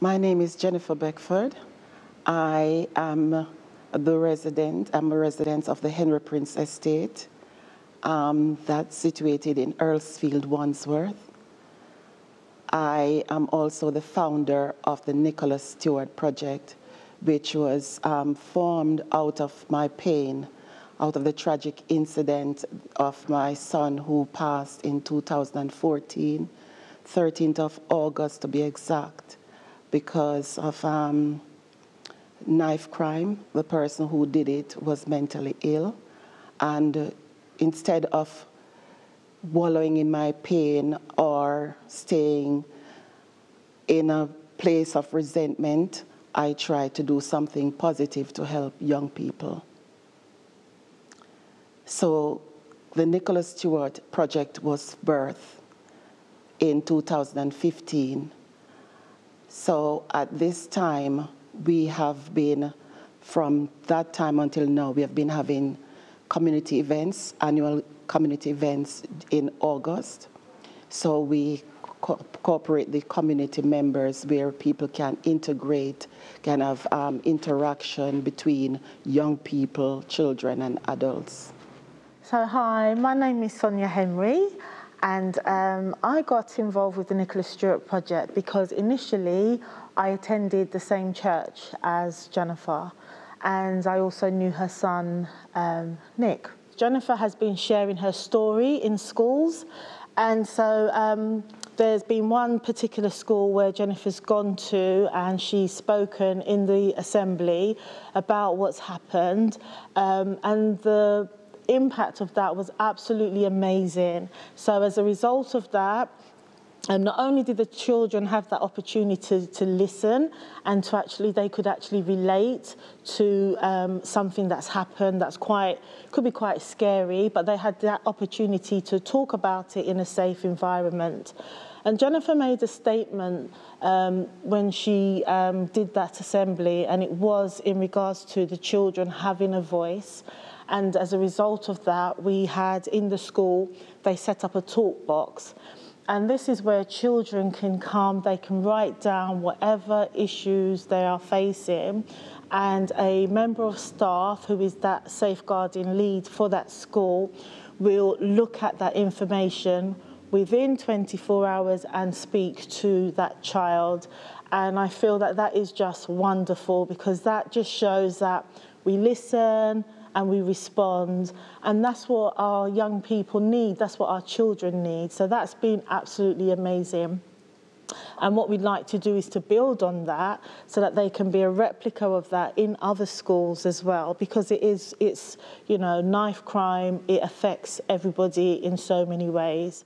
My name is Jennifer Beckford. I am the resident, I'm a resident of the Henry Prince Estate um, that's situated in Earlsfield, Wandsworth. I am also the founder of the Nicholas Stewart Project, which was um, formed out of my pain, out of the tragic incident of my son who passed in 2014, 13th of August to be exact, because of um, knife crime. The person who did it was mentally ill. And uh, instead of wallowing in my pain or staying in a place of resentment, I try to do something positive to help young people. So the Nicholas Stewart project was birthed in 2015. So at this time, we have been, from that time until now, we have been having community events, annual community events in August. So we co cooperate the community members where people can integrate, can have um, interaction between young people, children, and adults. So, hi, my name is Sonia Henry, and um, I got involved with the Nicholas Stewart Project because initially I attended the same church as Jennifer, and I also knew her son, um, Nick. Jennifer has been sharing her story in schools, and so um, there's been one particular school where Jennifer's gone to and she's spoken in the assembly about what's happened, um, and the impact of that was absolutely amazing. So as a result of that, and not only did the children have that opportunity to, to listen and to actually, they could actually relate to um, something that's happened that's quite, could be quite scary, but they had that opportunity to talk about it in a safe environment. And Jennifer made a statement um, when she um, did that assembly, and it was in regards to the children having a voice. And as a result of that, we had in the school, they set up a talk box. And this is where children can come, they can write down whatever issues they are facing and a member of staff who is that safeguarding lead for that school will look at that information within 24 hours and speak to that child. And I feel that that is just wonderful because that just shows that we listen, and we respond. And that's what our young people need, that's what our children need. So that's been absolutely amazing. And what we'd like to do is to build on that so that they can be a replica of that in other schools as well, because it is, it's, you know, knife crime, it affects everybody in so many ways.